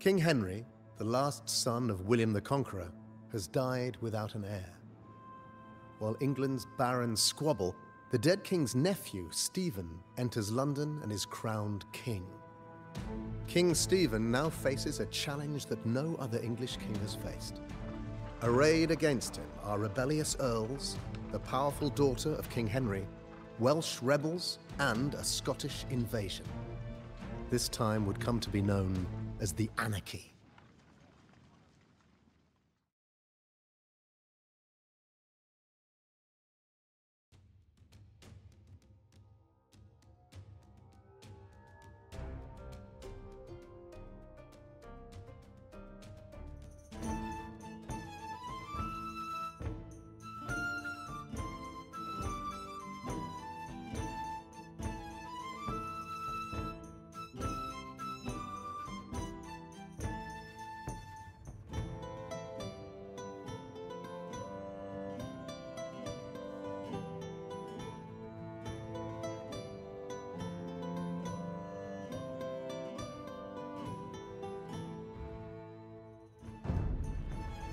King Henry, the last son of William the Conqueror, has died without an heir. While England's barons squabble, the dead king's nephew, Stephen, enters London and is crowned king. King Stephen now faces a challenge that no other English king has faced. Arrayed against him are rebellious earls, the powerful daughter of King Henry, Welsh rebels, and a Scottish invasion. This time would come to be known as the Anarchy.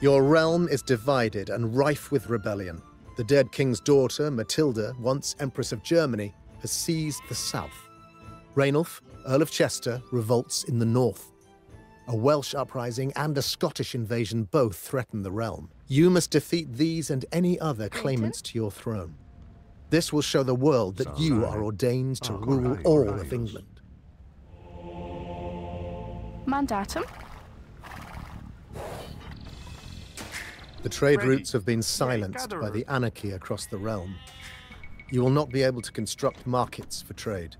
Your realm is divided and rife with rebellion. The dead king's daughter, Matilda, once Empress of Germany, has seized the south. Ranulf, Earl of Chester, revolts in the north. A Welsh uprising and a Scottish invasion both threaten the realm. You must defeat these and any other claimants to your throne. This will show the world that you are ordained to rule all of England. Mandatum? The trade Ready. routes have been silenced by the anarchy across the realm. You will not be able to construct markets for trade,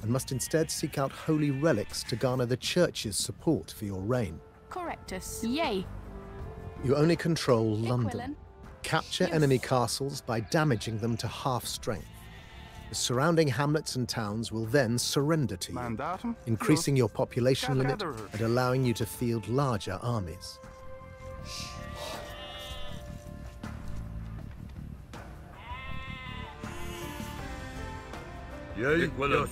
and must instead seek out holy relics to garner the church's support for your reign. Correctus. Yay. You only control London. Capture Yes. enemy castles by damaging them to half strength. The surrounding hamlets and towns will then surrender to you, Mandatum? increasing your population Gather- limit and allowing you to field larger armies. Yay, yes.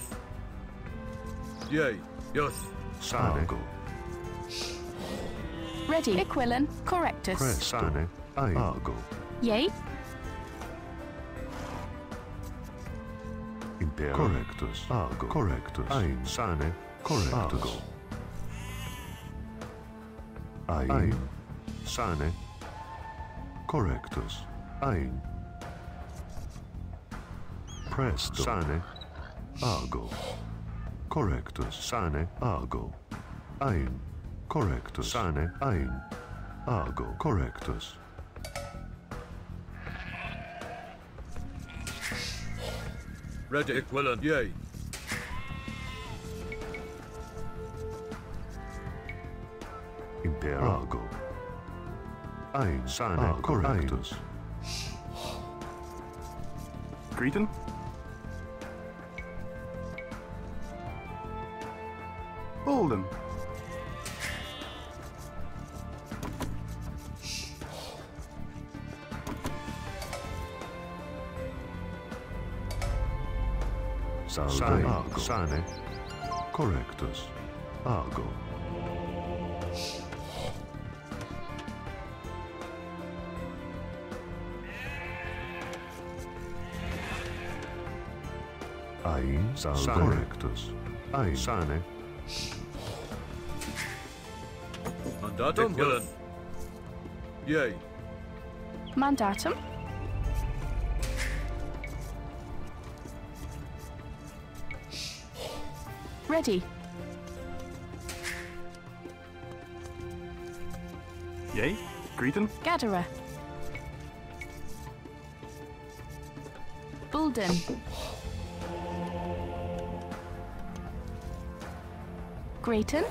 Yay, yes. Sane, Ready. Equilin. Correctus. Sane, Argo, Yay. Impero, Correctus, Argo, Correctus, Ein, Sane, Correctus, Ein, Sane, Correctus, Ein, Presto, Sane, Argo, Correctus, Sane, Argo, Ein, Correctus, Sane, Ein, Argo, Correctus, Ready, Quillen. Yay. Imperago. Ein sane correctus. Cretan? Bolden. Sane argo. Sane correctus. Argo. Ein salve correctus. Ein sane Mandatum, Quillen. Yay. Mandatum. Ready. Yay. Cretan? Gatherer. Bulden. Grayton.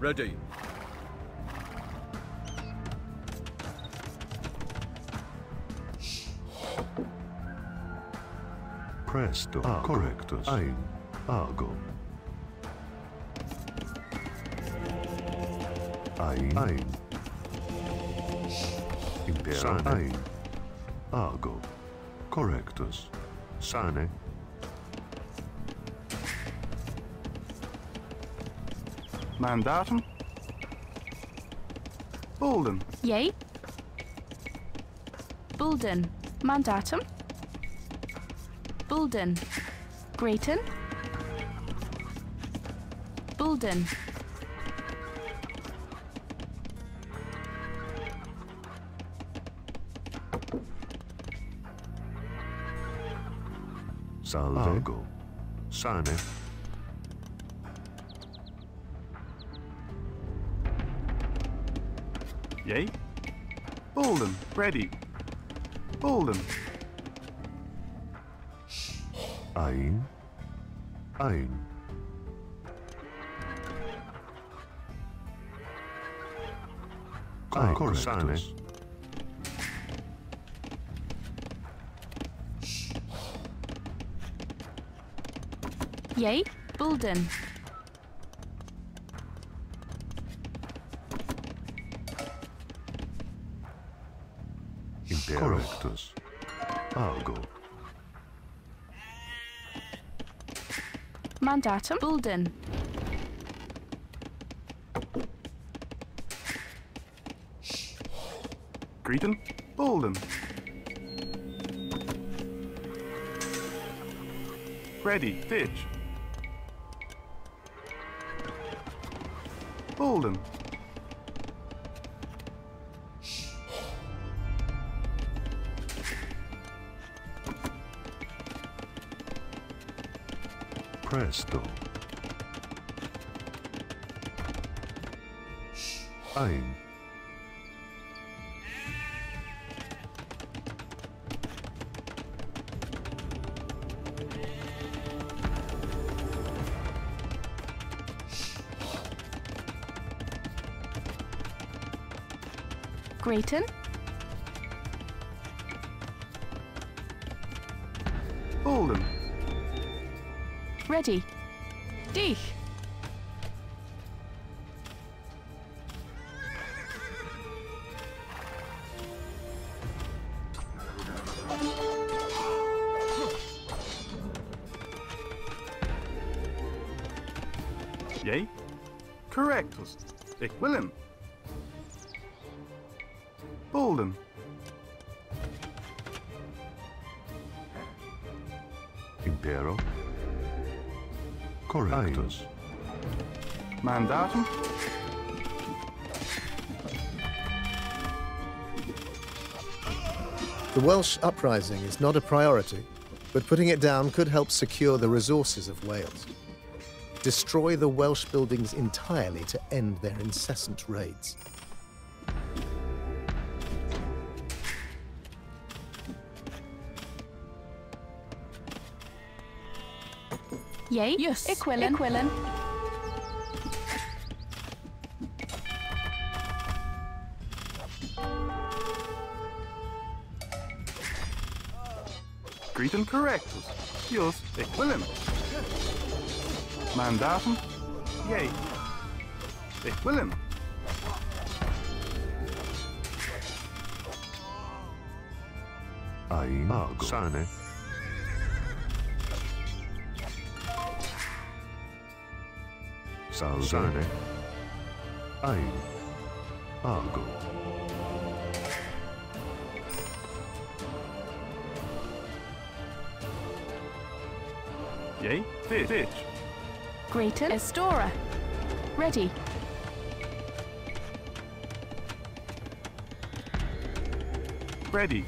Ready. Presto ah. correctus. Ein argo. Ein ein Impera ein argo correctus sane Mandatum? Bolden. Yea. Bulden. Mandatum. Bulden. Grayton. Bulden. Salve. Argo. Ah. Sane. Yea. Bolden. Ready. Bolden. Ein. Ein. Ein. correctus. Sane. Yea. Bulden. Mandatum. Bulden. Greeton. Bolden. Ready. Ditch. Bolden. Presto. Ein. Grayton. Ready. Dich. Yea. Correctus. Ik wil hem. Correctus. Mandatum. The Welsh uprising is not a priority, but putting it down could help secure the resources of Wales. Destroy the Welsh buildings entirely to end their incessant raids. Yea. Yes. Equilin. Equilin. Greeton correctus. Jus. Ik wil hem. Mandatum. Yea. Ik wil hem. Ein. Argo. Sane. Salve. Sane. Ein. Argo. Yay, Ditch. Ditch. Grayton. Estora. Ready. Ready.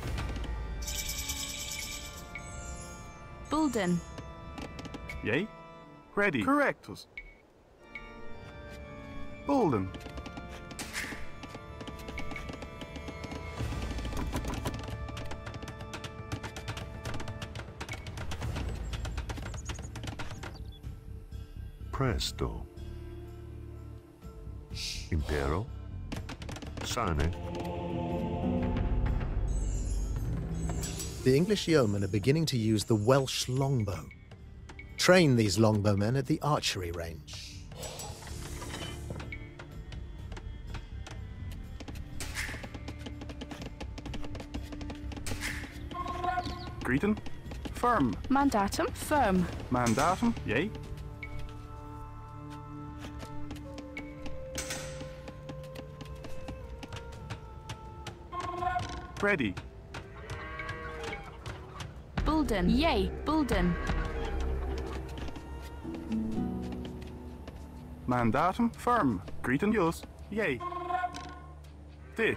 Bulden. Yay. Ready. Correctus. Presto. Impero. Sane. The English yeomen are beginning to use the Welsh longbow. Train these longbowmen at the archery range. Greeton. Firm. Mandatum. Firm. Mandatum. Yay. Ready. Bulden. Yay, Bulden. Mandatum firm. Greeting yours. Yay. Ditch.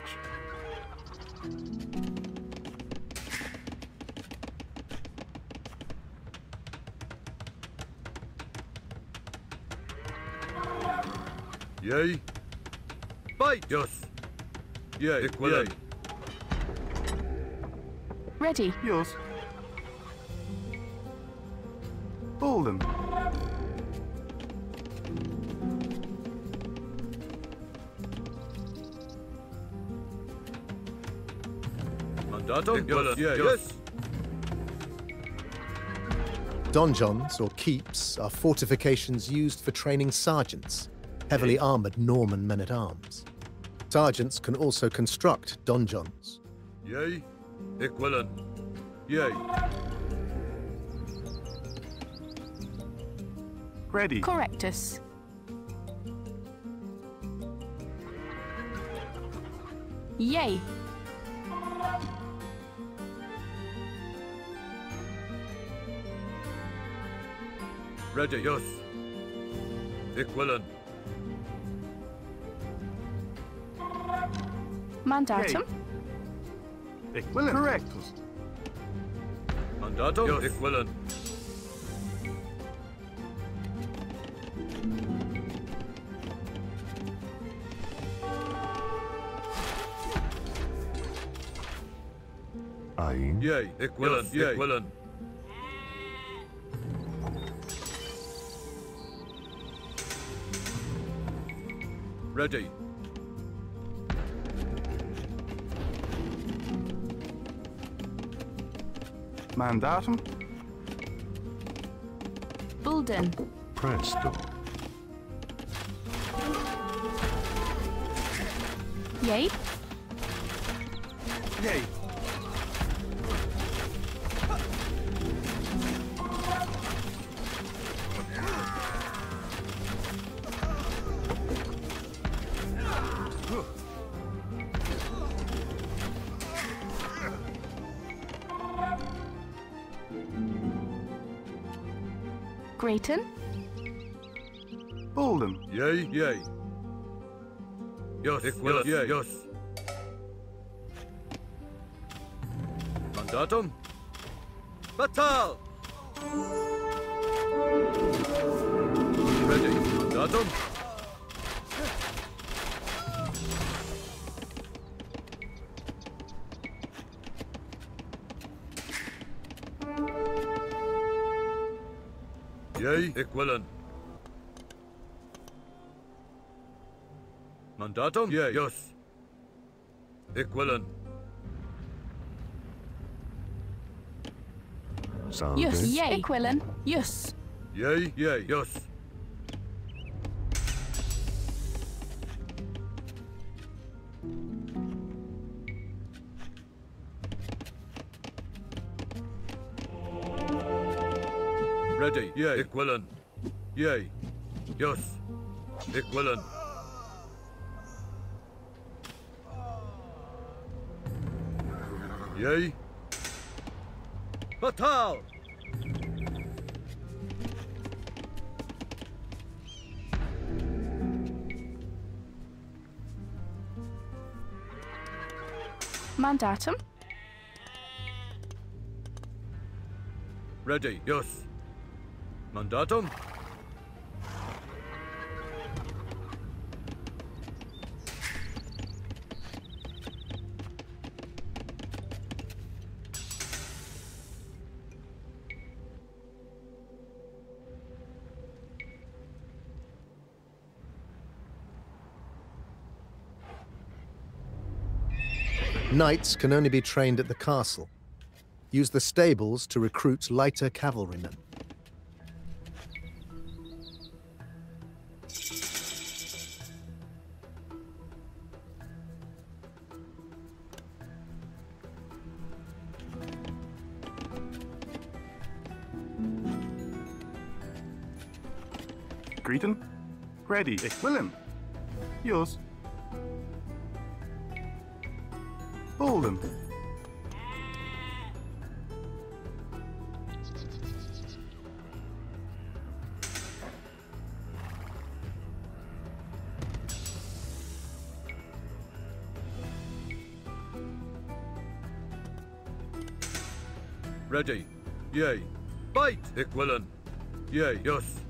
Yay. Fight. Yes. Yay. Yay. Ready. Yours. Bolden. Mandatum. Yes. Yes. yes. Donjons, or keeps, are fortifications used for training sergeants, heavily armoured Norman men at arms. Sergeants can also construct donjons. Yay. Equivalent. Yay. Ready. Correctus. Yay. Ready. Yes. Equivalent. Mandatum. Equivalent. Correctus. Mandatum. Yes. Equivalent. Ein. Yay. Equivalent. Yes. Yay. Yay. Equivalent. Ready. Mandatum. Bulden. Presto. Yay. Yay. Equivalent. Yes. Yes. Mandatum. Batal. Ready. Mandatum. Yay. Equivalent. Mandatum? Yay. Yes. Equivalent. Salve. Yes. Yay. Equilin. Yes. Yay. Yay. Yes. Ready. Yay. Equivalent. Yay. Yes. Equivalent. Yay. Batal. Mandatum. Ready. Yes. Mandatum. Knights can only be trained at the castle. Use the stables to recruit lighter cavalrymen. Greeting. Ready. Equivalent. Yours. killed. Ready. Yay. Bite! Equilon. Yay. Yes.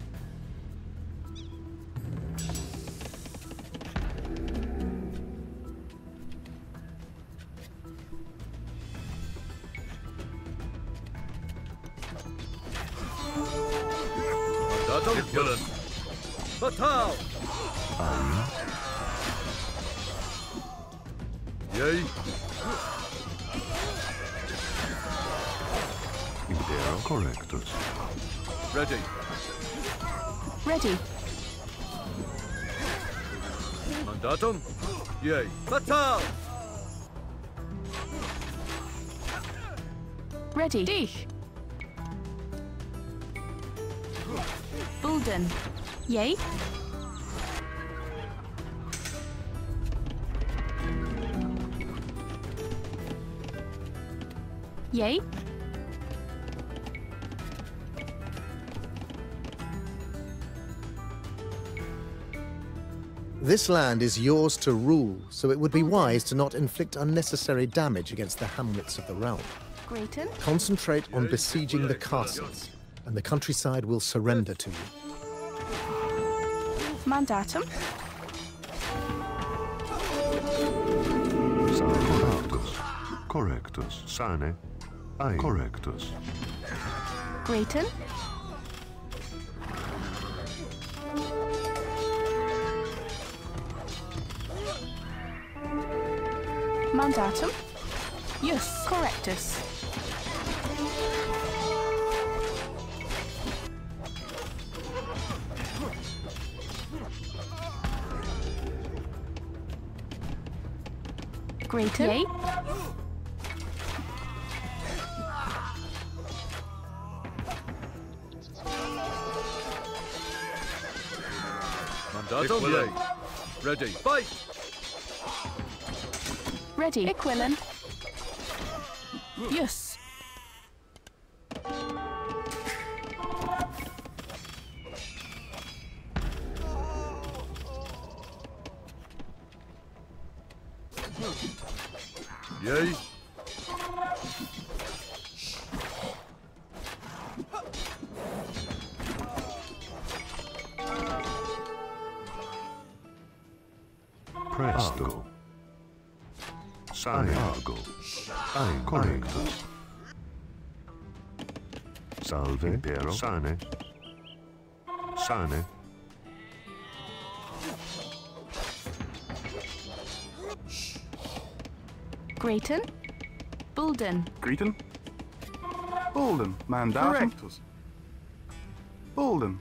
Yay. Impero correctus. Ready. Ready. Mandatum. Yay. Fatal. Ready. Dich. Bulden. Yay. Yay. This land is yours to rule, so it would be wise to not inflict unnecessary damage against the hamlets of the realm. Grayton. Concentrate on besieging the castles, and the countryside will surrender to you. Mandatum. Correctus. Correctus. Sane. Ain. Correctus. Grayton. Mandatum. Yes. Correctus. Grayton. Yay. Ready. Fight. Ready. Equilin. Yes. Yay. Impero. Sane. Sane. Grayton. Bulden. Greeton. Bolden. Mandatum. Correctus. Bolden.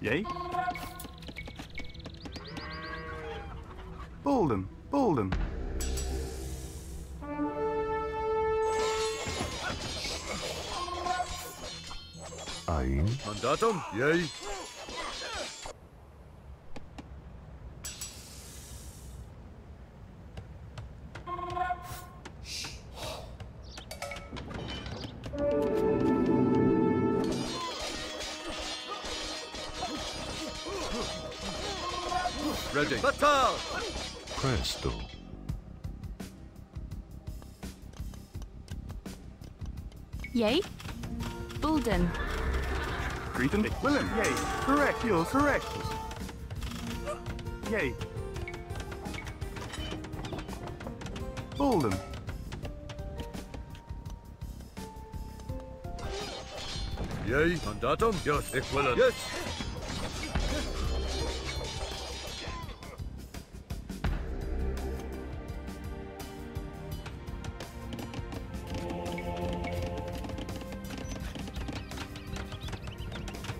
Yay. Ain. Mandatum. Yay. Ready. Fatal. Presto. Yay. Bulden. Greeton. Willen. Yay. Correct. You're correct. Yay. Bolden. Yay. Mandatum. Yes. Ik willen. Yes.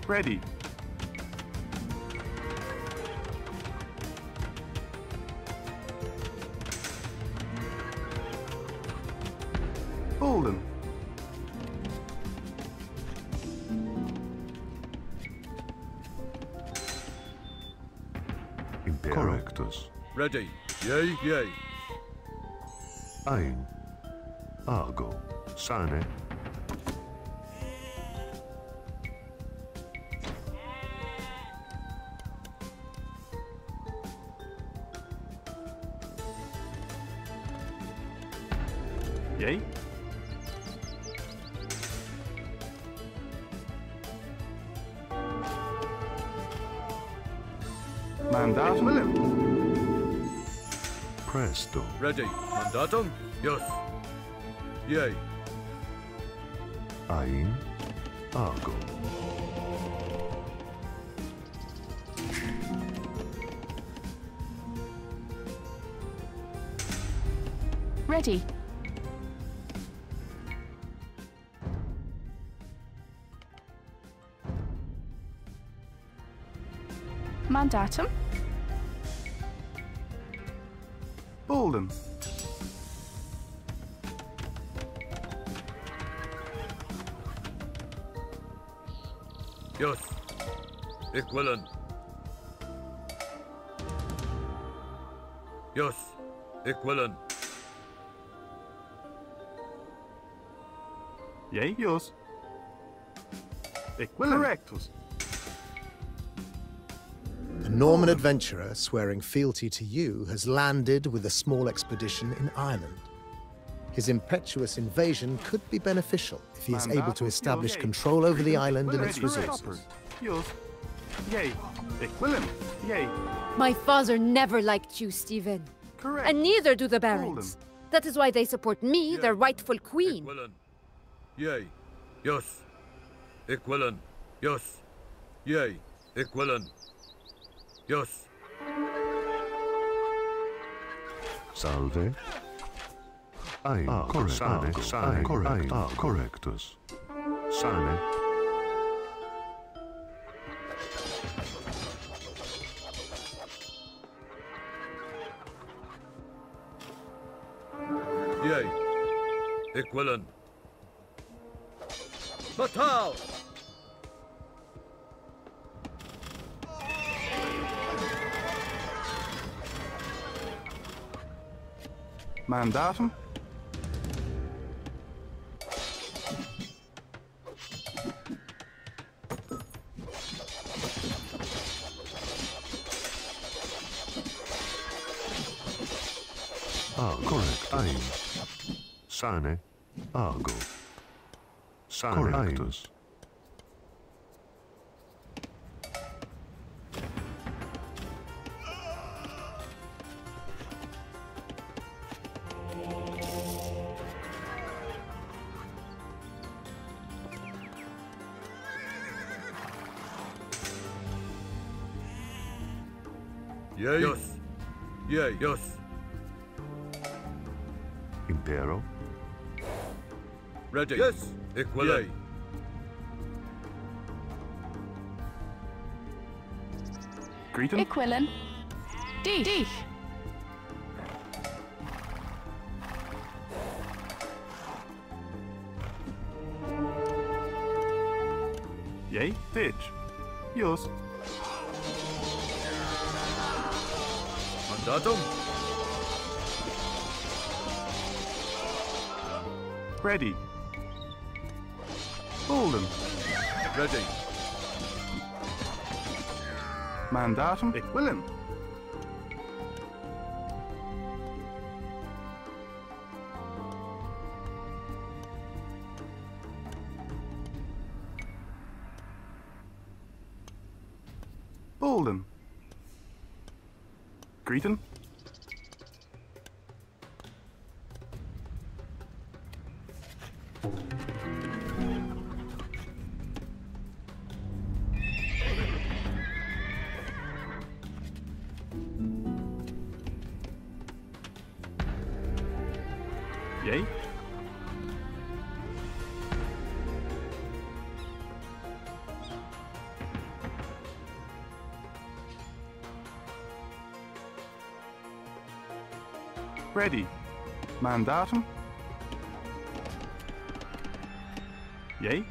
Ready. Bolden. Impero. Correctus. Ready. Yay. Yay. Ain. Argo. Sane. Mandatum? Yes. Yea. Ein. Ago. Ready. Mandatum. Ik. Yes. Ik willen. Yay. Jos. Ik Willem. Correctus. A Norman adventurer swearing fealty to you has landed with a small expedition in Ireland. His impetuous invasion could be beneficial if he is able to establish control over the island and its resources. Jos. Yay. Ik Willem. Yay. My father never liked you, Stephen. Correct. And neither do the barons. That is why they support me, their rightful Ik queen. willen. Yea. Yes. Ik willen. Yes. Yea. Ik willen. Yes. Salve. Ein. Ah, correct. Sane. Sane. Correct. Ah, ah, correctus. Sane. Yea. Ik willen. Batal! Mandatum. Ah, Sane. Ago. Sane. Correctus. Yea. Yes. Yea. Yes. Ready. Yes. Ik willen. Yea. Greetum. Ik willen. Dich. Dich. Yay. Ditch. Jos. Mandatum? Ready. Bolden. Ready. Mandatum. Willem. Ready. Mandatum. Yay.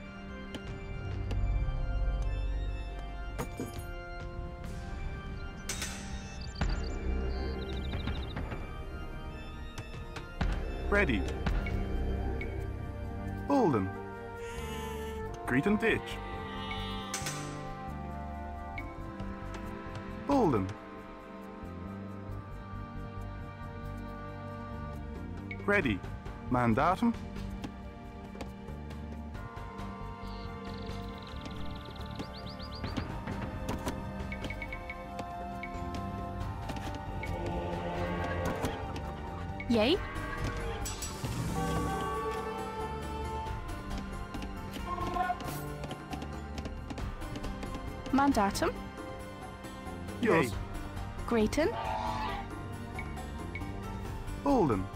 Ready. Bolden. and Ditch. Ready. Mandatum? Yay. Mandatum. Yay. Grayton. Bolden.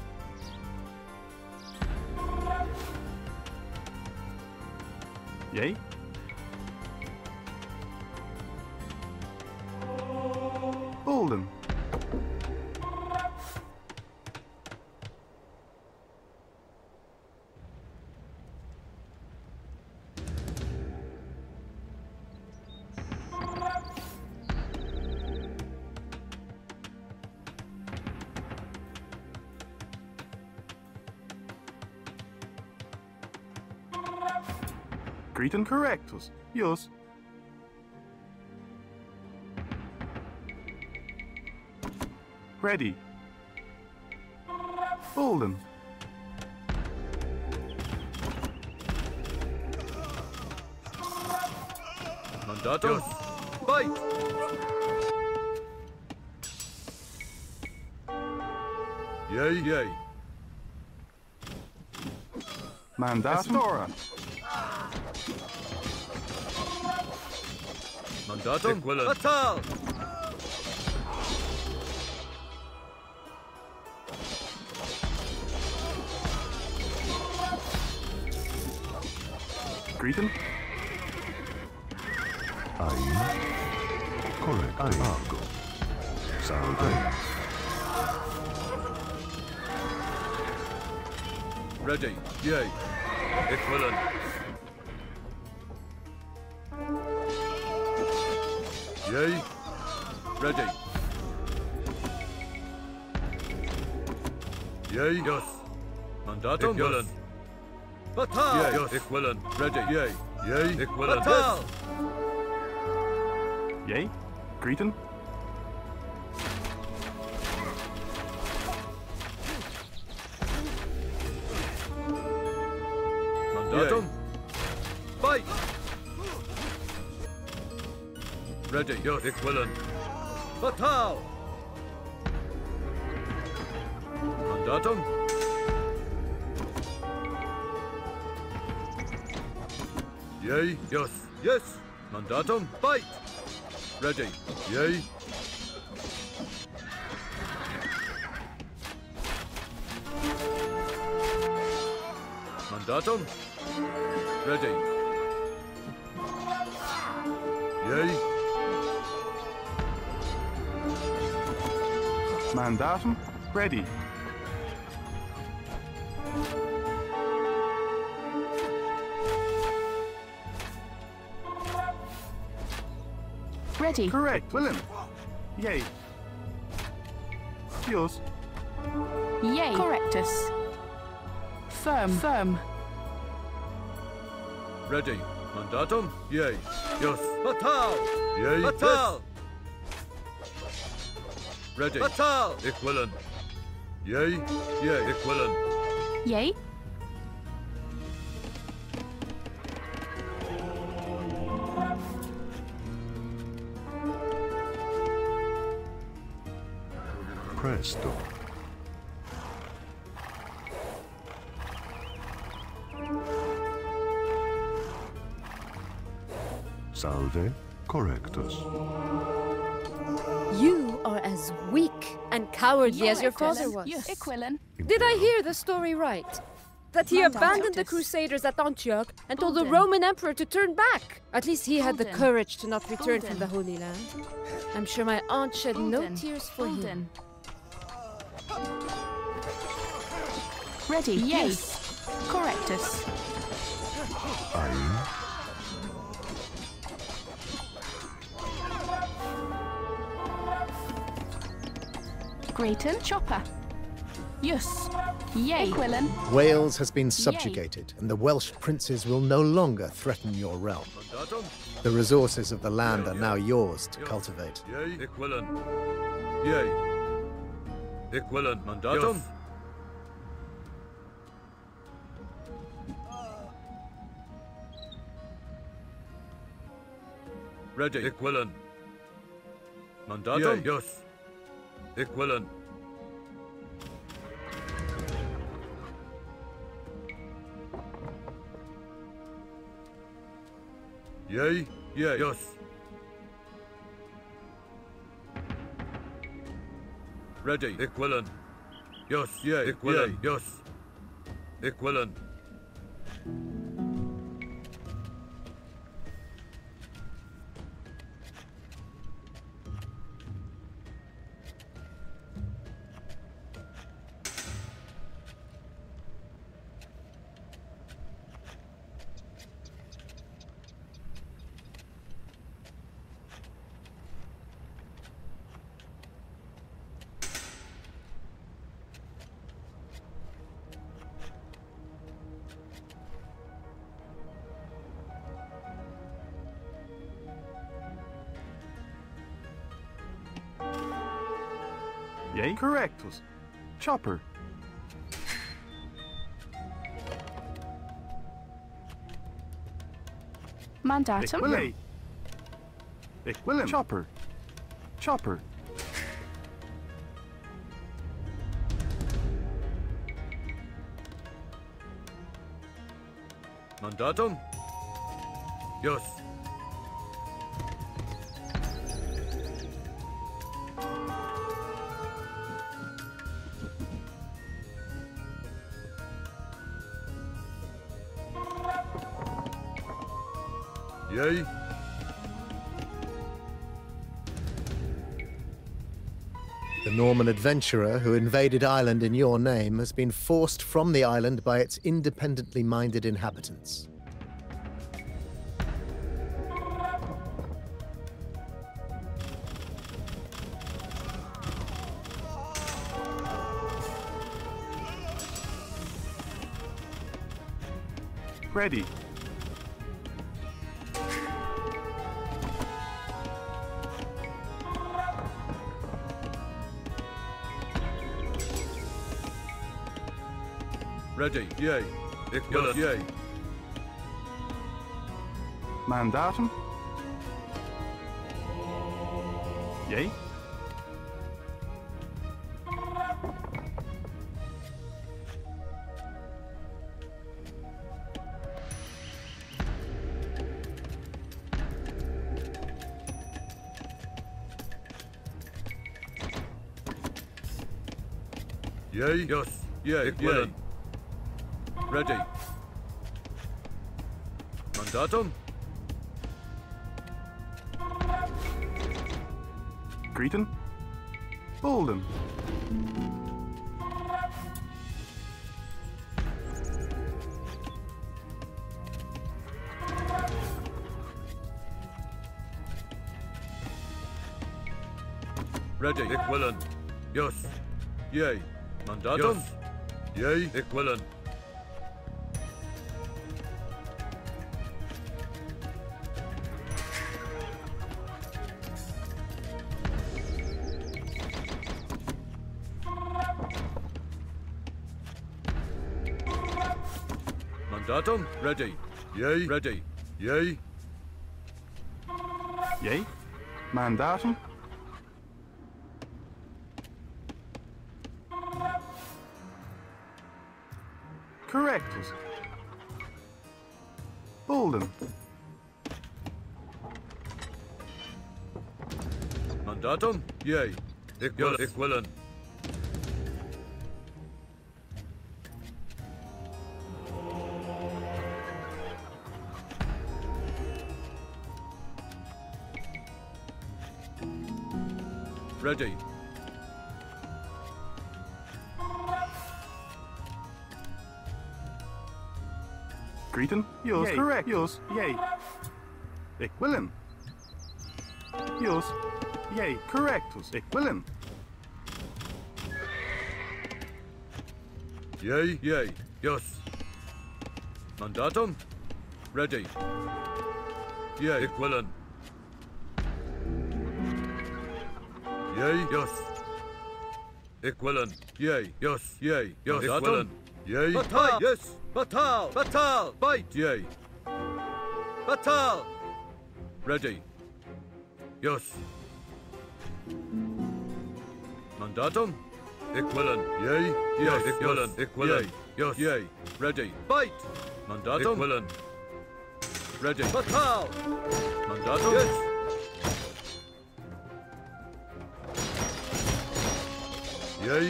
Yay. Greeting correctus. Yes. Ready. Bolden. Mandatum. Fight. Yay, yay. Mandatum. Estora. Mandatum. Fatal. Greeting. Ein. Correct. Ein. Argo. Salve. Ready. Yay. Equivalent. Yay. Ready. Yay. Yes. Mandatum. Equivalent. Fatal. Yay. Yes. Equivalent. Ready. Yay. Yay. Equivalent. Fatal. Yay. Greeting. Ready. Yes. Equivalent. Fatal. Mandatum. Yay. Yes. Yes. Mandatum. Fight. Ready. Yay. Mandatum. Ready. Yay. Mandatum. Ready. Ready. Correct. William. Yay. Yes. Yay. Correctus. Firm. Firm. Ready. Mandatum. Yay. Yes. Fatal. Yay. Fatal. Ready. Fatal. Equivalent. Yay. Yay. Equivalent. Yay. And cowardly as your father was. Yes. Equilin. Did I hear the story right? That he Mandatum. abandoned the Crusaders at Antioch and told the Roman Emperor to turn back. At least he had the courage to not return from the Holy Land. I'm sure my aunt shed no tears for him. Bolden. Ready. yes. Correctus. Ein. Grayton. Chopper. Yes. Yay. Equilin. Wales has been subjugated, Yay. and the Welsh princes will no longer threaten your realm. The resources of the land are now yours to cultivate. Yay. Equilin. Yay. Equilin. Mandatum. Ready. Equilin. Mandatum. Yes. Willen. Yay? Yeah, yes. Ready. Willen. Yes, yeah, willen. Yes. Ik chopper. Mandatum. Yay. Ik wil hem. Chopper. Chopper. Mandatum? Yes. Yay. The Norman adventurer who invaded Ireland in your name has been forced from the island by its independently minded inhabitants. Ready. Ready. Yay. Ik willen. Yay. Mandatum. Yay. Yay. Yes. Yay. Ik willen. Ready. Mandatum? Greeton. Bolden. Ready. Ik willen. Yes. Yay. Mandatum? Yes. Yay. Ik Ready. Yay. Ready. Yay. Yay. Mandatum. Correct. was Bolden. Mandatum? Yay. Ik Ready. Greeton. Yours. Yay. Correct. Yours. Yay. Ik wil hem. Yours. Yay. Correct. was Ik wil. Yay. Yay. Yes. Mandatum? Ready. Yay. Ik willen. Yay. Yes. Willen. Yay. Yes. Yay. Yes. Willen. Yay. Batal! Yes! Batal! Batal! Bite. Yay. Batal! Ready. Yes. Mandatum? Equivalent. Yay, Yes. Equivalent. Equivalent. Yes. yay. Ready. Fight! Mandatum? Equivalent. Ready. Batal! Mandatum? Yes! Yea.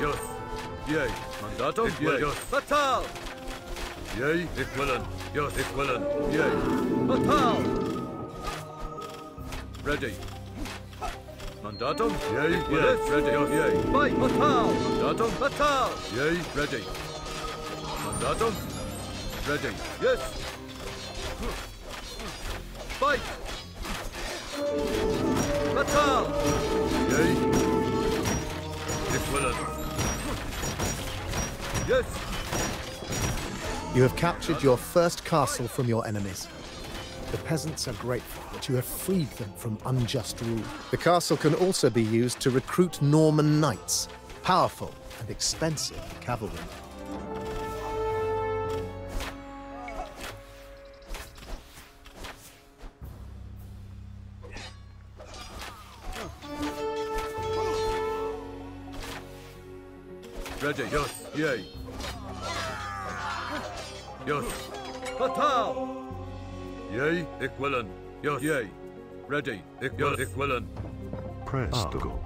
Yes. Yea. Mandatum? Yea. Yes. Batal! Yea. Equivalent. Yes. Equivalent. Yea. Batal! Ready. Mandatum? Yea. Yes. Ready. Yea. Fight! Batal! Mandatum? Batal! Yea. Ready. Mandatum? Ready. Yes! Yes! You have captured your first castle from your enemies. The peasants are grateful that you have freed them from unjust rule. The castle can also be used to recruit Norman knights, powerful and expensive cavalry. Ready. Yes. Yea. Yes. Batal! Yea. Equivalent. Yes. Yea. Ready. Equivalent. Equivalent. Presto.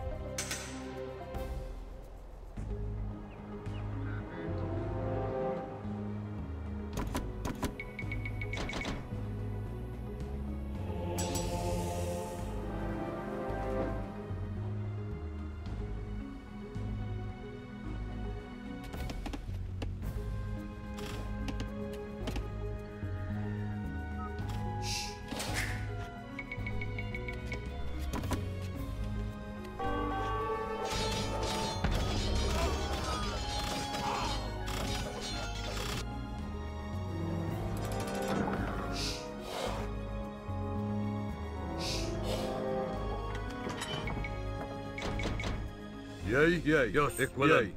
Yea. Yea. Yes. Equivalent.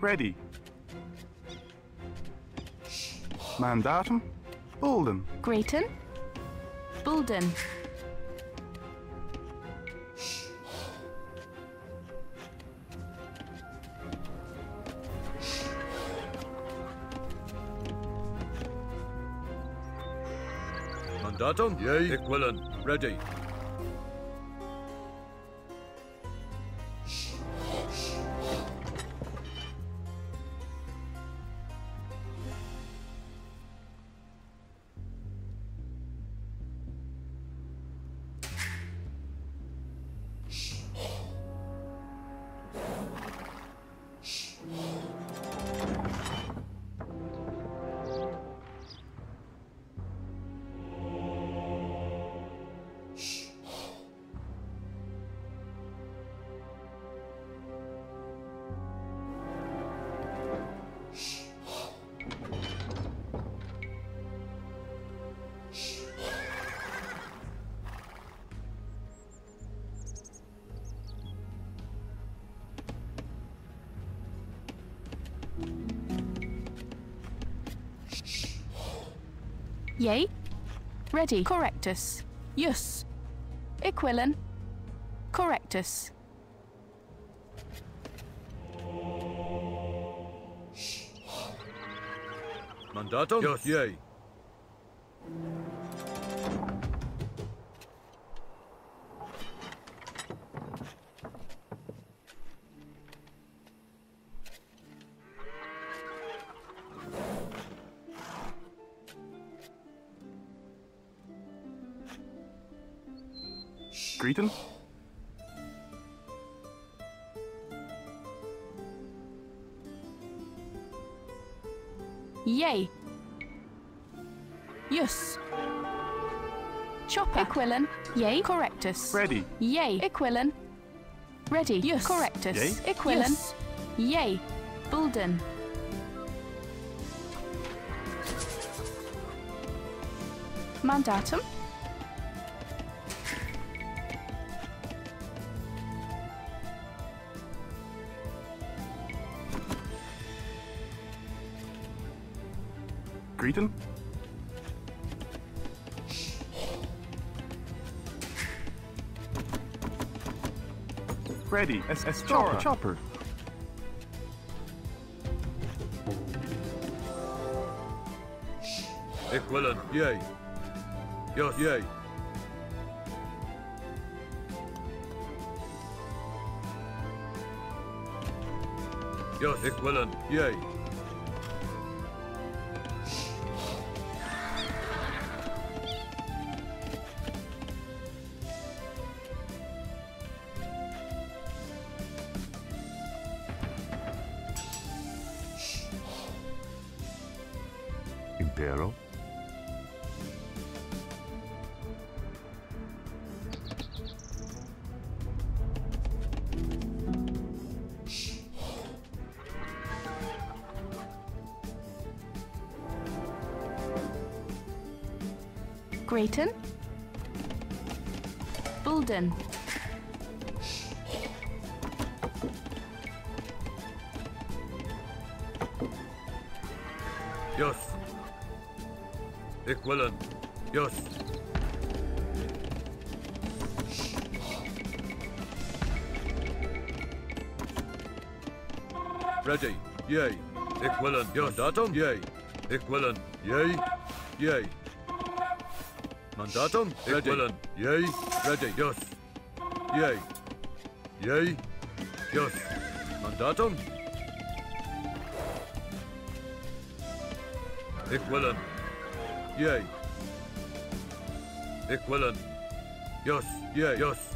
Ready. Mandatum? Bolden. Grayton. Bulden. Mandatum? Yea. Equivalent. Ready. Ready. Correctus. Yus. Equilin. Correctus. Mandatum? Yes. Yea. Greeting? Yea. Yus. Chopper. Equilin. Yea. Correctus. Ready. Yea. Equilin. Ready. Yus. Correctus. Yea. Equilin. Yea. Bulden. Mandatum. greeting? Freddy, as as Chopper, Chopper. Ik wil een jij. Ja, jij. Ja. Bulden. Jos. Ik willen. Jos. Ready. Yay. Ik willen. Jos. Datum. Jij. Ik Yay. Jij. Jij. Mandatum. Ik willen. Jij. Ready. Jos. Jij. Jij. Jos. Mandatum. Ik. Jij. Ik. Jos. Jij. Jos.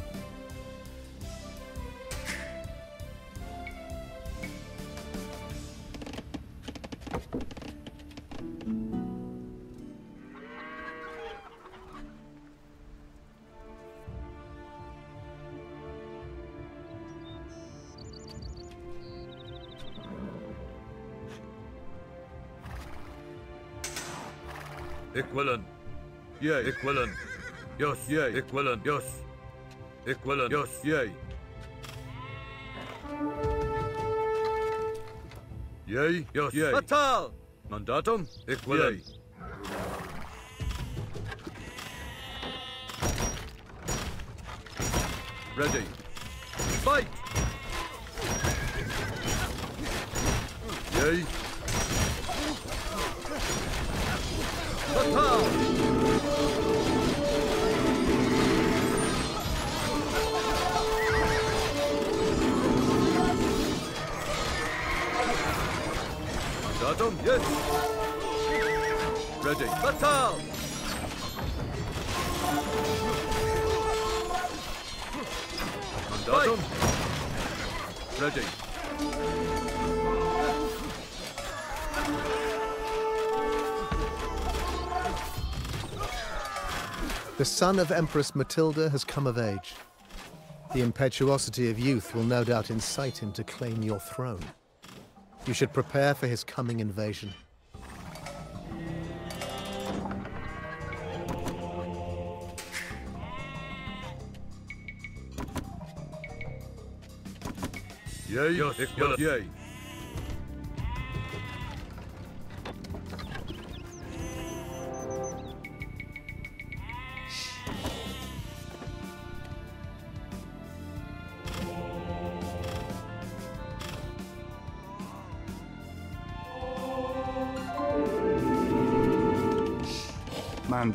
Ik willen. Jos. Ik willen. Jos. Jij. Jij. Jos. Jij. Fatal! Mandatum. Ik willen. Ready. Fight! Jij. Mandatum. Yes! Ready. Fatal! Mandatum. Ready. The son of Empress Matilda has come of age. The impetuosity of youth will no doubt incite him to claim your throne. You should prepare for his coming invasion. Jij. Jos. Ik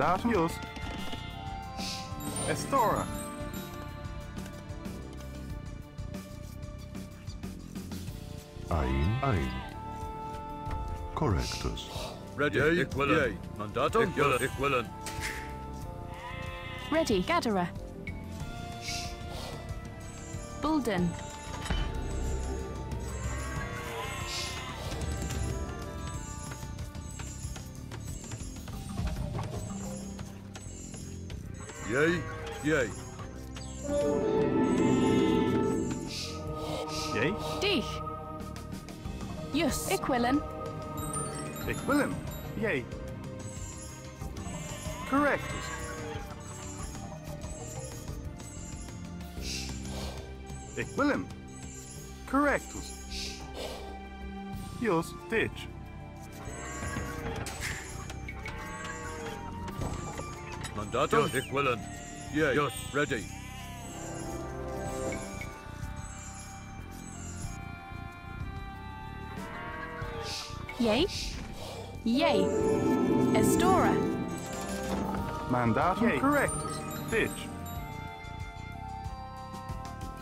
willen. Jij. Mandatum. Jos. Estora. Ein. Ein. Correctus. Ready. Jij. Ik willen. Jij. Mandatum. Ik willen. Ready. Gatherer. Bulden. Jij. Jij. Jij. Dich. Jus. Ik willen. Ik wil hem. Jij. Correctus. Ik wil hem. Correctus. Jos. Ditch. Datum? Yes, Willen. Yeah, yes, ready. Yay. Yay. Estora. Mandatum Yay. correct. Ditch.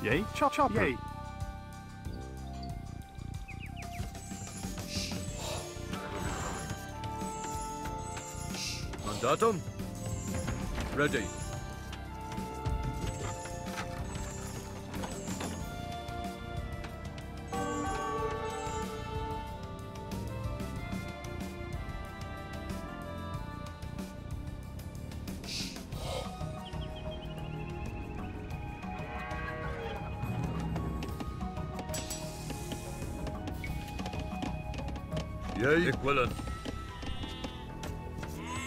Yay, chop chop. Yay. Mandatum? Ready. Yay. Equivalent.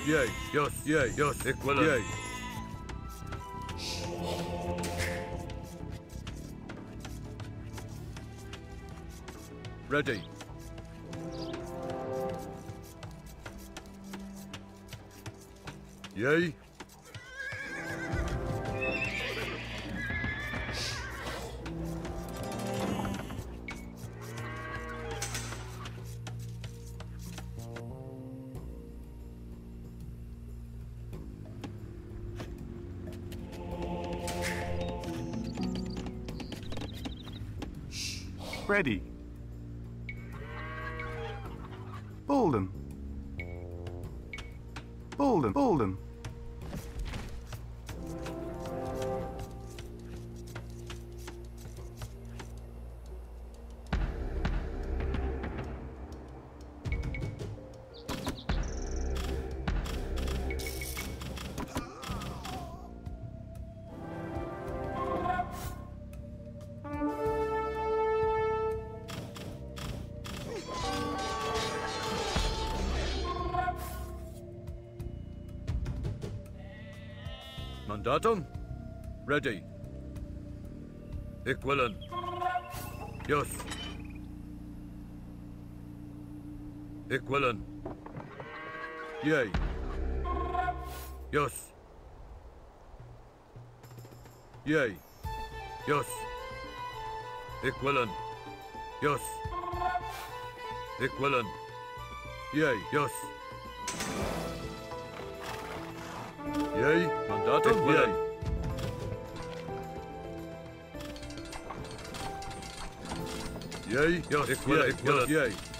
Yay. Yes. Yay. Yes. Equivalent. Yay. Ready. Yay. Mandatum. Ready. Equivalent. Yes. Equivalent. Yay. Yes. Yay. Yes. Equivalent. Yes. Equivalent. Yay. Yes. Yay. Mandatum. Yay. Yay. Yes. Equivalent. Yes. Yay. Mandatum.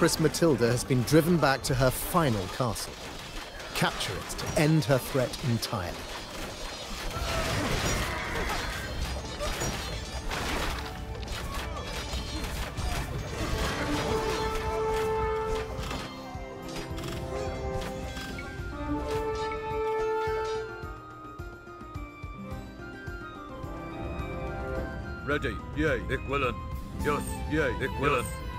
Empress Matilda has been driven back to her final castle. Capture it to end her threat entirely. Ready. Yay. Equivalent. Yes. Yay. Equivalent. Greeton.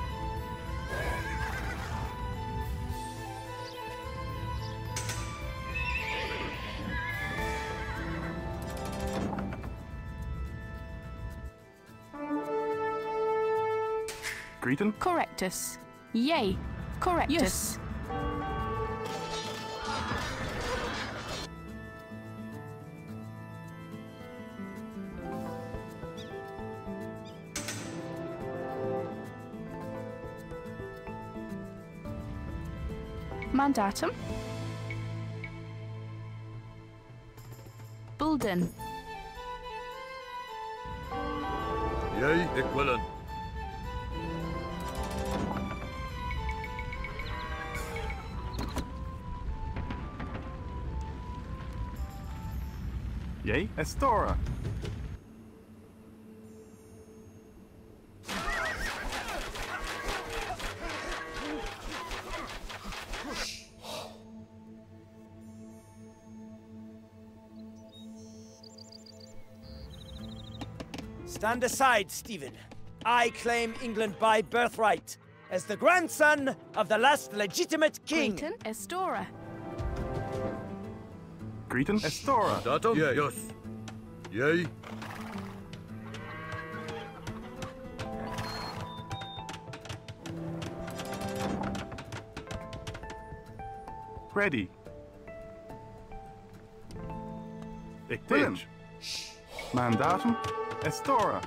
Correctus. Yay. Correctus. Mandatum. Bulden. Yay. Equivalent. Estora. Stand aside, Stephen. I claim England by birthright, as the grandson of the last legitimate king. Clayton Estora. Greeting Estora. Datum? Yeah. Yes. Yay. Ready. Willem. Mandatum Estora.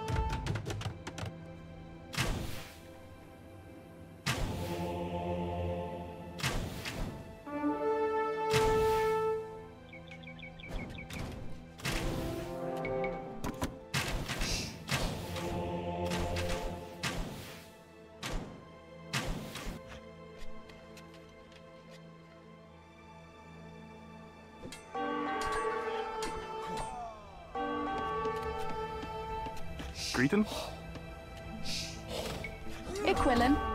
Greeting. Iquilin.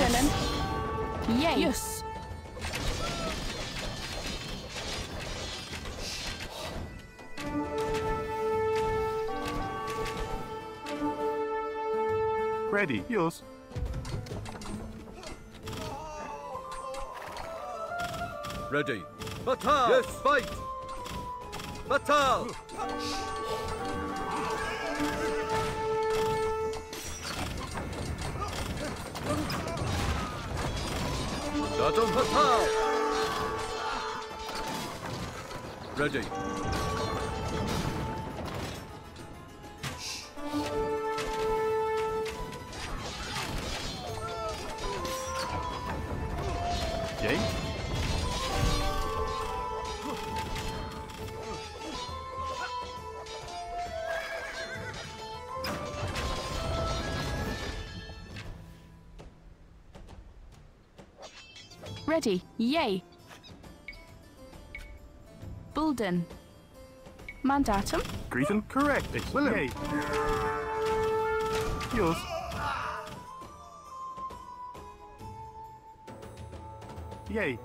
Mandatum Iquilin. Yay. Yes. Ready. Yours. Ready. Batal! Yes. Fight! Batal! Ready. Ready. Yay. Bulden. Mandatum. Greeting. Correct. Willem. Yay. Yours. Yay. Yay.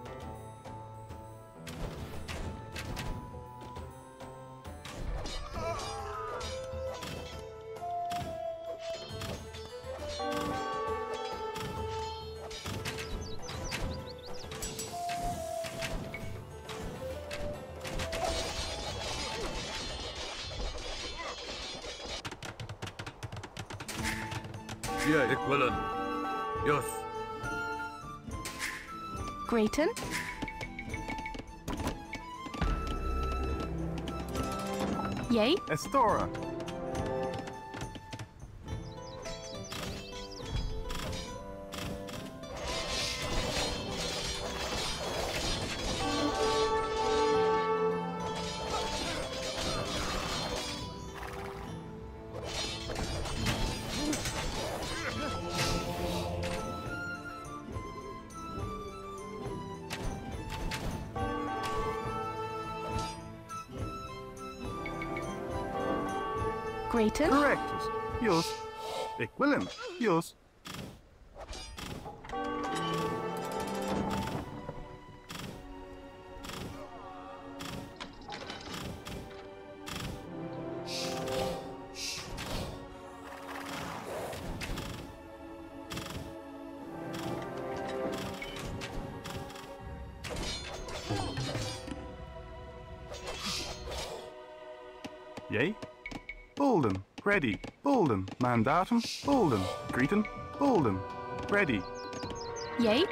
Estora. Yours. Yay. Bolden. Ready. Bolden. Mandatum. Bolden. Greeting. Bolden. Ready. Yay.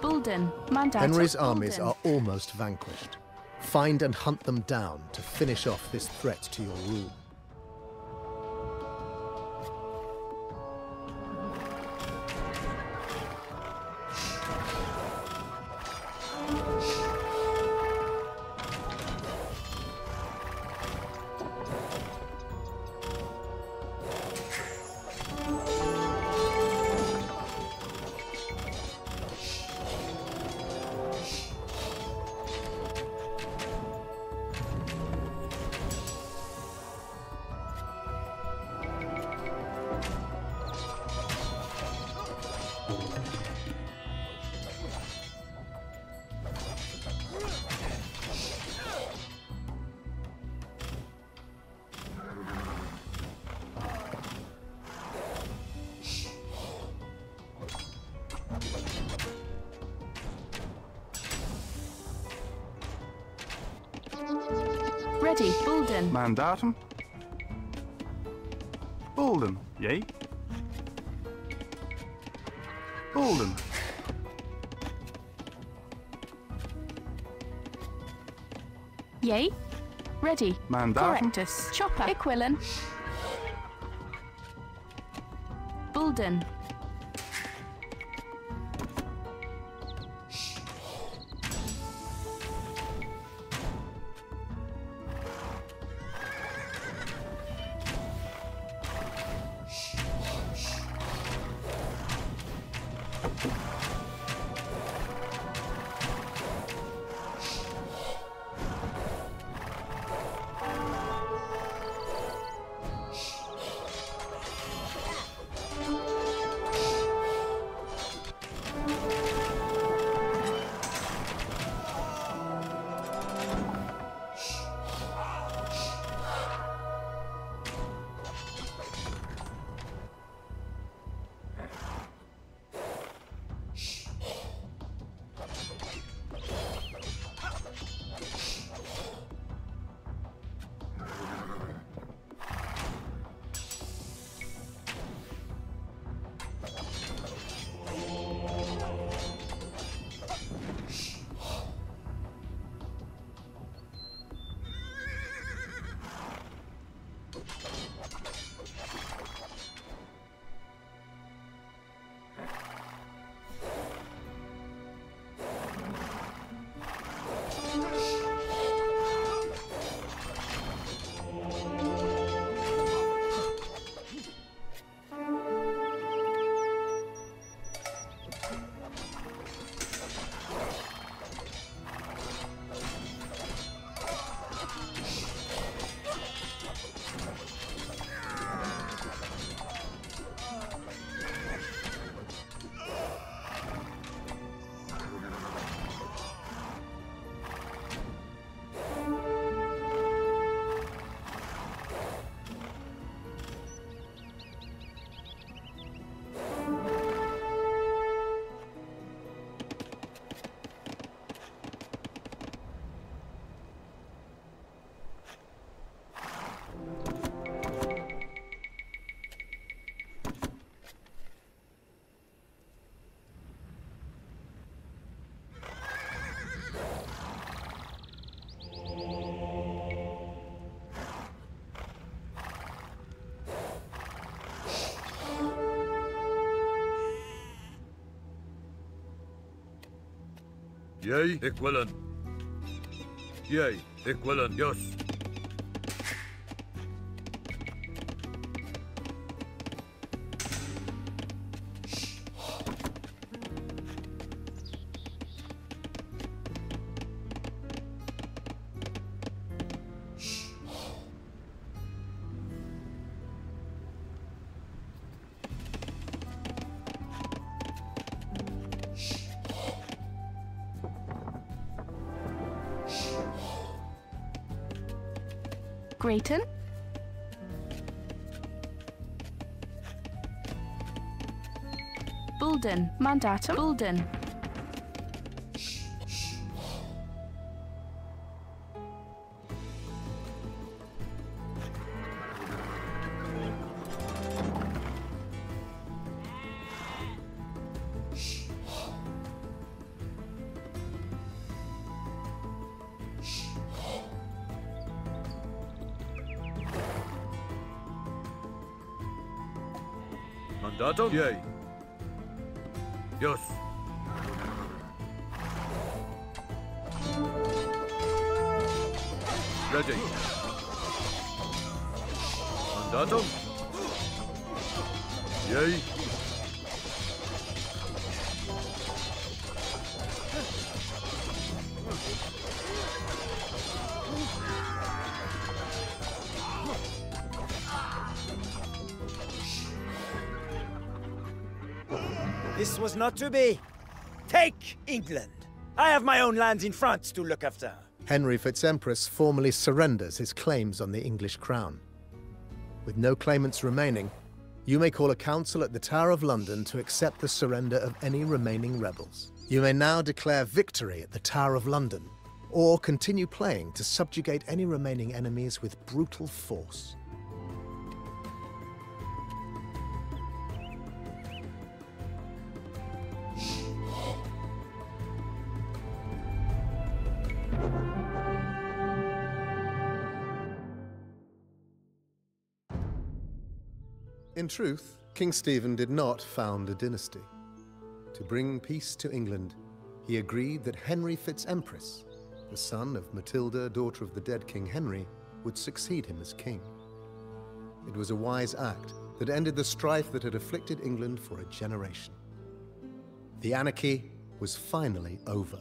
Bulden. Mandatum. Henry's armies Bulden. are almost vanquished. Find and hunt them down to finish off this threat to your rule. Bulden. Mandatum. Bolden. Yay. Bolden. Yay. Ready. Mandatum. Correctus. Chopper. Equilin. Bulden. Yay, Equilin. Yay, Equilin, yes. Bulden. Mandatum. Bulden. Mandatum? Yay. Not to be. Take England. I have my own lands in France to look after. Henry Fitzempress formally surrenders his claims on the English crown. With no claimants remaining, you may call a council at the Tower of London to accept the surrender of any remaining rebels. You may now declare victory at the Tower of London, or continue playing to subjugate any remaining enemies with brutal force. In truth, King Stephen did not found a dynasty. To bring peace to England, he agreed that Henry Fitz-Empress, the son of Matilda, daughter of the dead King Henry, would succeed him as king. It was a wise act that ended the strife that had afflicted England for a generation. The anarchy was finally over.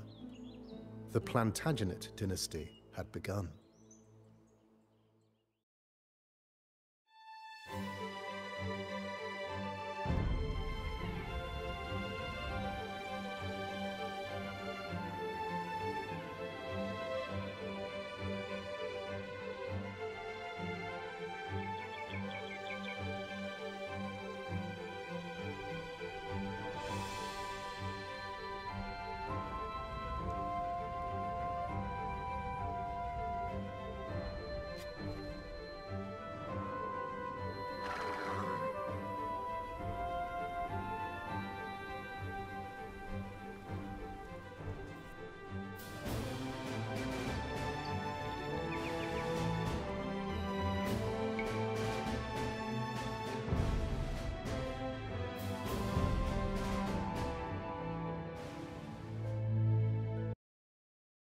The Plantagenet dynasty had begun.